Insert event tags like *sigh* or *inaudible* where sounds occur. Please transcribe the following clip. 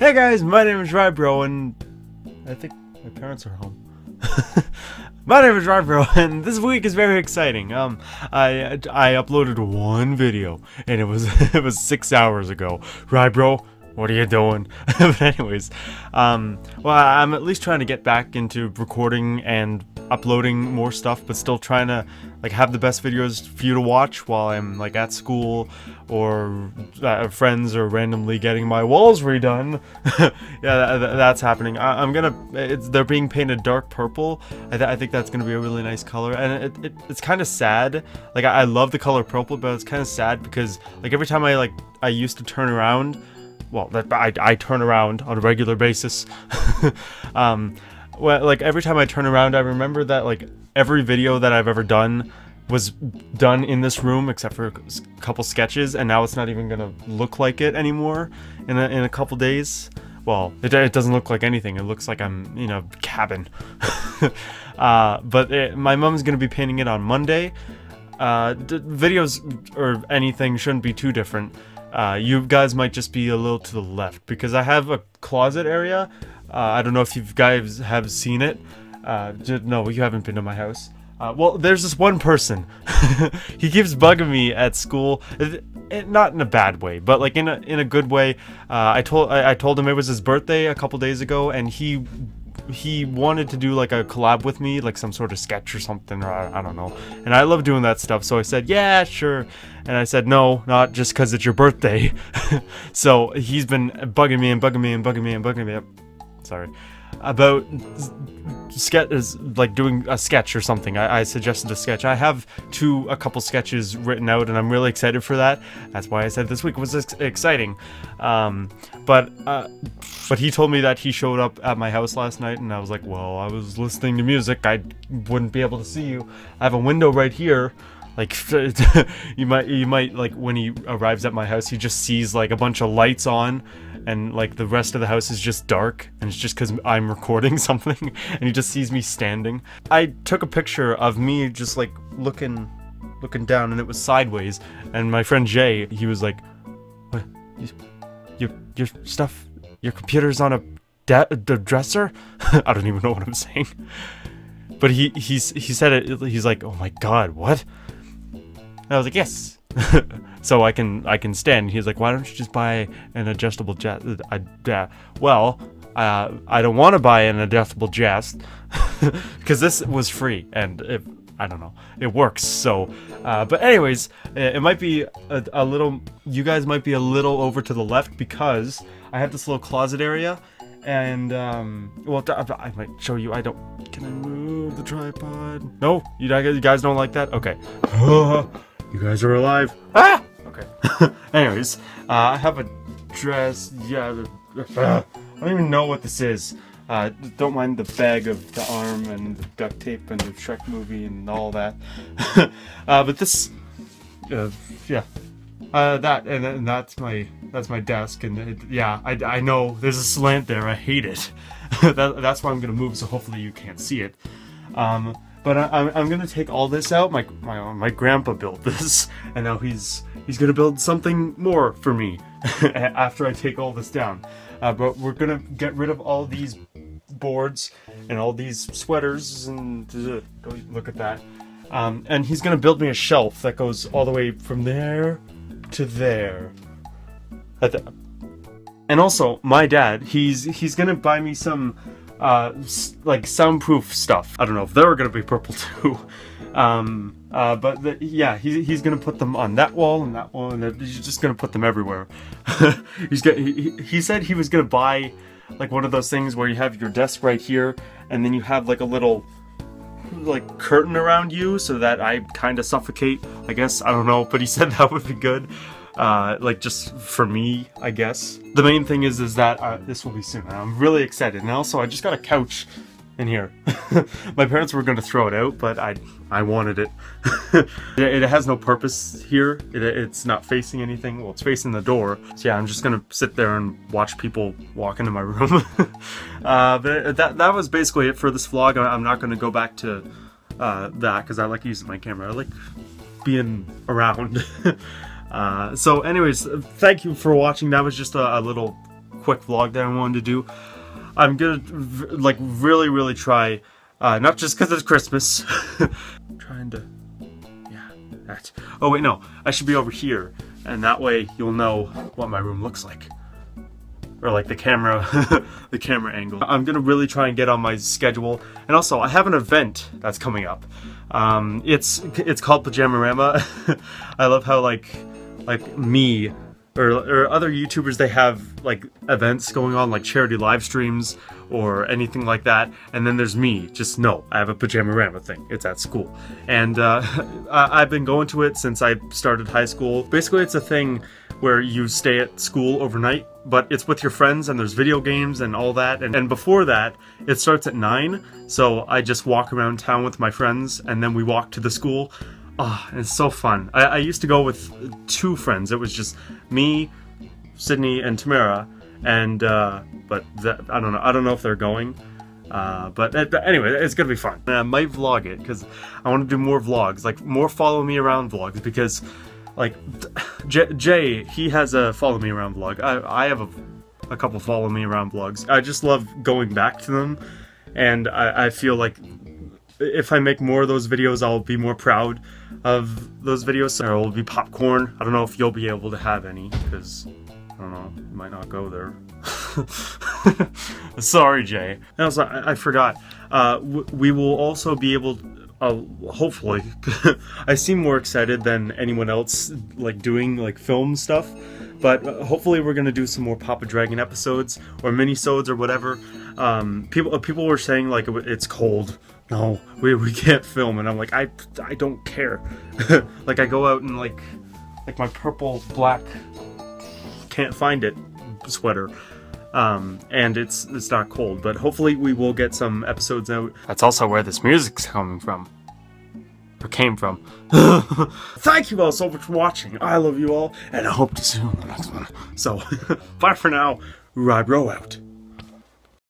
Hey guys, my name is Rybro, and I think my parents are home. *laughs* my name is Rybro, *laughs* and this week is very exciting. Um, I I uploaded one video, and it was *laughs* it was six hours ago. Rybro, what are you doing? *laughs* but anyways, um, well, I'm at least trying to get back into recording and uploading more stuff, but still trying to like have the best videos for you to watch while I'm like at school or uh, friends are randomly getting my walls redone. *laughs* yeah, that, that's happening. I, am gonna. It's they're being painted dark purple. I, th I think that's gonna be a really nice color, and it, it it's kind of sad. Like I, I love the color purple, but it's kind of sad because like every time I like I used to turn around well, that I, I turn around on a regular basis. *laughs* um, well, like every time I turn around, I remember that like every video that I've ever done was done in this room except for a couple sketches, and now it's not even gonna look like it anymore in a, in a couple days. Well, it, it doesn't look like anything. It looks like I'm in a cabin. *laughs* uh, but it, my mom's gonna be painting it on Monday. Uh, videos or anything shouldn't be too different. Uh, you guys might just be a little to the left because I have a closet area. Uh, I don't know if you guys have seen it. Uh, no, you haven't been to my house. Uh, well, there's this one person. *laughs* he keeps bugging me at school, it, it, not in a bad way, but like in a in a good way. Uh, I told I, I told him it was his birthday a couple days ago, and he he wanted to do like a collab with me, like some sort of sketch or something, or I, I don't know. And I love doing that stuff, so I said, yeah, sure. And I said, no, not just because it's your birthday. *laughs* so he's been bugging me and bugging me and bugging me and bugging me. Sorry about sketch is like doing a sketch or something. I, I, suggested a sketch. I have two a couple sketches written out, and I'm really excited for that. That's why I said this week was ex exciting. Um, but uh, but he told me that he showed up at my house last night, and I was like, well, I was listening to music. I wouldn't be able to see you. I have a window right here like *laughs* you might you might like when he arrives at my house he just sees like a bunch of lights on and like the rest of the house is just dark and it's just because i'm *laughs* recording something and he just sees me standing. I took a picture of me just like looking looking down and it was sideways and my friend jay he was like what? You, your your stuff your computer's on a de- dresser? *laughs* I don't even know what i'm saying. But he he's he said it he's like oh my god what and I was like, yes. *laughs* so I can I can stand. He's like, why don't you just buy an adjustable? I, uh, well, uh, I don't want to buy an adjustable jet because *laughs* this was free and it, I don't know, it works. So, uh, but anyways, it, it might be a, a, little. You guys might be a little over to the left because I have this little closet area. And, um, well, I might show you. I don't. Can I move the tripod? No? You guys don't like that? Okay. *laughs* You guys are alive. Ah! Okay. *laughs* Anyways, uh, I have a dress. Yeah. Uh, *sighs* I don't even know what this is. Uh, don't mind the bag of the arm and the duct tape and the Shrek movie and all that. *laughs* uh, but this, uh, yeah, uh, that and, and, that's my that's my desk and it, yeah, I, I know there's a slant there. I hate it. *laughs* that, that's why I'm gonna move so hopefully you can't see it. Um, but I, am I'm gonna take all this out. My, my my grandpa built *laughs* this, and now he's he's gonna build something more for me *laughs* after I take all this down. Uh, but we're gonna get rid of all these boards and all these sweaters and uh, look at that. Um, and he's gonna build me a shelf that goes all the way from there to there. The, and also, my dad, he's he's gonna buy me some uh, like soundproof stuff. I don't know if they're gonna be purple *laughs* too. um, uh, but the, yeah, he, he's gonna put them on that wall and that wall, and he's just gonna put them everywhere. *laughs* he's he, he said he was gonna buy like one of those things where you have your desk right here, and then you have like a little like curtain around you so that I kind of suffocate. I guess I don't know, but he said *laughs* that would be good uh, like just for me, I guess. The main thing is is that uh, this will be soon. I'm really excited. And also, I just got a couch in here. *laughs* My parents were going to throw it out, but I I wanted *laughs* it. it. has no purpose here. It, it's not facing anything. Well, it's facing the door. So yeah, I'm just going to sit there and watch people walk into my *laughs* room. uh, but that, that was basically it for this vlog. I'm not going to go back to uh, that because I like using my camera. I like being around. Uh, so anyways, thank you for watching. That was just a, a little quick vlog that I wanted to do. I'm gonna like really, really try, uh, not just because it's Christmas, *laughs* trying to, yeah, that. Oh wait, no, I should be over here, and that way you'll know what my room looks like or like the camera *laughs* the camera angle i'm gonna really try and get on my schedule and also i have an event that's coming up um, it's it's called Pajamarama. *laughs* I love how like like me or, or other YouTubers they have like events going on like charity live streams or anything like that. And then there's me just no I have a Pajamarama thing. It's at school. And uh, *laughs* I've been going to it since I started high school. Basically it's a thing where you stay at school overnight, but it's with your friends and there's video games and all that. And, and before that, it starts at 9, so I just walk around town with my friends and then we walk to the school. Oh, it's so fun. I, I used to go with two friends. It was just me, Sydney, and Tamara. And, uh, but that, I don't know. I don't know if they're going. Uh, but uh, anyway, it's gonna be fun. I might vlog it because I want to do more vlogs, like more follow me around vlogs because like J Jay, he has a follow me around vlog. I, I have a, a couple follow me around vlogs. I just love going back to them, and I, I feel like if I make more of those videos, I'll be more proud of those videos. There will be popcorn. I don't know if you'll be able to have any, because, I don't know, you might not go there. *laughs* Sorry, Jay. And also, I, I forgot. Uh, we will also be able uh, hopefully *laughs* I seem more excited than anyone else like doing like film stuff but uh, hopefully we're gonna do some more Papa Dragon episodes or mini-sodes or whatever um, people uh, people were saying like it's cold no we, we can't film and I'm like I I don't care *laughs* like I go out and like like my purple black can't find it sweater um, and it's it's not cold. But hopefully we will get some episodes out. That's also where this music's coming from, or came from. *laughs* Thank you all so much for watching. I love you all, and I hope to see you in the next one. So, *laughs* bye for now. Rybro out.